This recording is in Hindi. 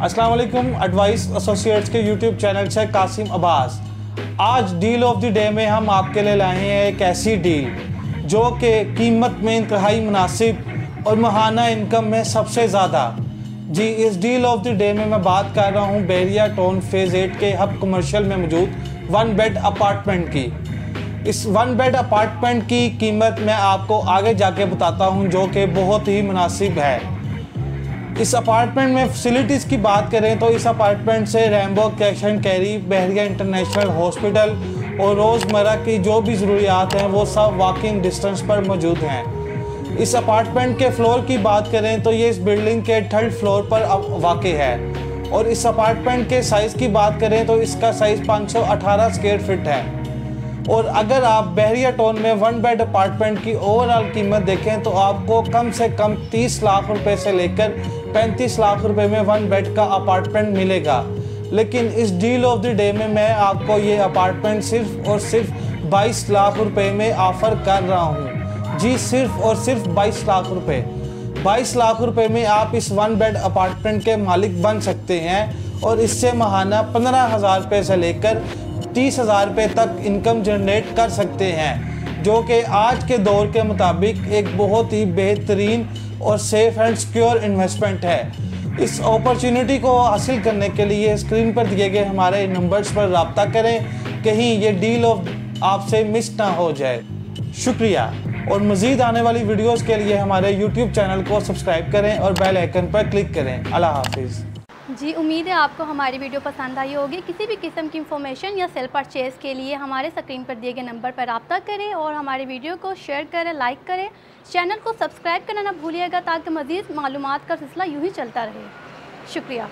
अस्सलाम वालेकुम एडवाइस एसोसिएट्स के यूट्यूब चैनल से कासिम अब्बास आज डील ऑफ़ द डे में हम आपके लिए लाए हैं एक ऐसी डील जो कि कीमत में इंतहाई मुनासिब और महाना इनकम में सबसे ज़्यादा। जी, इस डील ऑफ़ द डे में मैं बात कर रहा हूँ बेरिया टाउन फ़ेज़ एट के हब कमर्शियल में मौजूद वन बेड अपार्टमेंट की। इस वन बेड अपार्टमेंट की कीमत मैं आपको आगे जाके बताता हूँ, जो कि बहुत ही मुनासिब है। इस अपार्टमेंट में फैसिलिटीज़ की बात करें तो इस अपार्टमेंट से Rambo cash and carry Bahria international hospital और रोज़मर्रा की जो भी ज़रूरियात हैं, वो सब वॉकिंग डिस्टेंस पर मौजूद हैं। इस अपार्टमेंट के फ्लोर की बात करें तो ये इस बिल्डिंग के थर्ड फ्लोर पर वाक़ है। और इस अपार्टमेंट के साइज़ की बात करें तो इसका साइज़ 518 स्क्वेयर फिट है। और अगर आप बहरिया टाउन में वन बेड अपार्टमेंट की ओवरऑल कीमत देखें तो आपको कम से कम 30 लाख रुपए से लेकर 35 लाख रुपए में वन बेड का अपार्टमेंट मिलेगा। लेकिन इस डील ऑफ़ द डे में मैं आपको ये अपार्टमेंट सिर्फ़ और सिर्फ़ 22 लाख रुपए में ऑफ़र कर रहा हूँ। जी, सिर्फ़ और सिर्फ़ 22 लाख रुपए। 22 लाख रुपए में आप इस वन बेड अपार्टमेंट के मालिक बन सकते हैं और इससे महाना पंद्रह हज़ार रुपये से लेकर तीस हज़ार रुपये तक इनकम जनरेट कर सकते हैं, जो कि आज के दौर के मुताबिक एक बहुत ही बेहतरीन और सेफ़ एंड सिक्योर इन्वेस्टमेंट है। इस अपॉर्चुनिटी को हासिल करने के लिए स्क्रीन पर दिए गए हमारे नंबर्स पर रबता करें। कहीं ये डील ऑफ़ आपसे मिस ना हो जाए। शुक्रिया। और मज़ीद आने वाली वीडियोस के लिए हमारे यूट्यूब चैनल को सब्सक्राइब करें और बेल आइकन पर क्लिक करें। अल्लाह हाफिज़। जी, उम्मीद है आपको हमारी वीडियो पसंद आई होगी। किसी भी किस्म की इन्फॉर्मेशन या सेल परचेज़ के लिए हमारे स्क्रीन पर दिए गए नंबर पर रबता करें और हमारी वीडियो को शेयर करें लाइक करें। चैनल को सब्सक्राइब करना ना भूलिएगा ताकि मज़ीद मालूम का सिलसिला यूँ ही चलता रहे। शुक्रिया।